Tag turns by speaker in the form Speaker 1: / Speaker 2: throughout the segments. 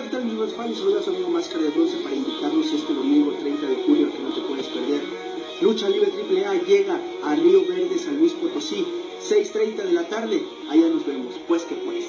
Speaker 1: Hola, ¿qué tal amigos fans? Su amigo Máscara de Bronce para invitarnos este domingo 30 de julio que no te puedes perder. Lucha Libre AAA llega a Río Verde, San Luis Potosí, 6.30 de la tarde. Allá nos vemos, pues que pues.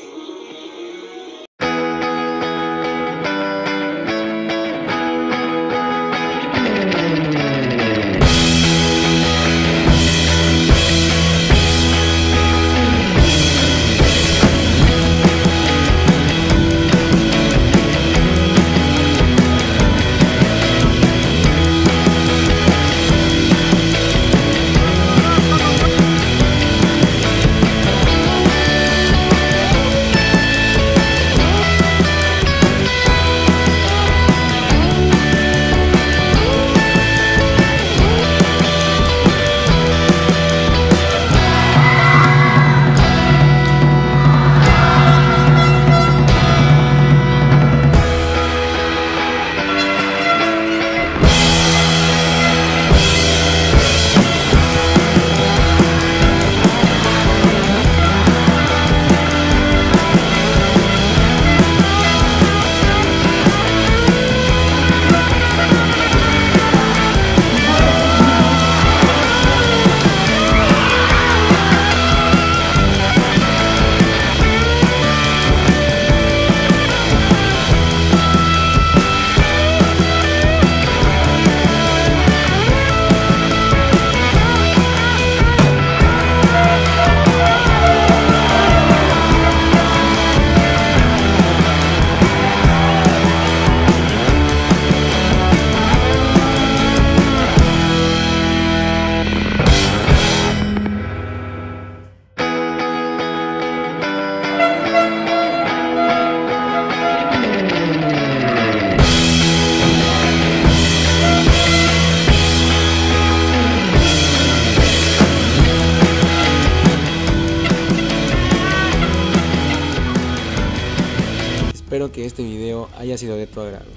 Speaker 2: Espero que este video haya sido de tu agrado.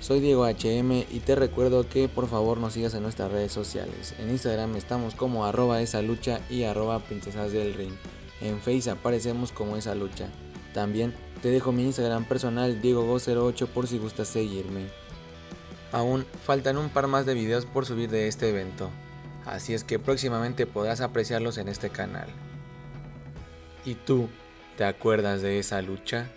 Speaker 2: Soy Diego HM y te recuerdo que por favor nos sigas en nuestras redes sociales. En Instagram estamos como arroba esa lucha y arroba princesas del ring. En Face aparecemos como esa lucha. También te dejo mi Instagram personal DiegoGo08 por si gustas seguirme. Aún faltan un par más de videos por subir de este evento, así es que próximamente podrás apreciarlos en este canal. ¿Y tú, te acuerdas de esa lucha?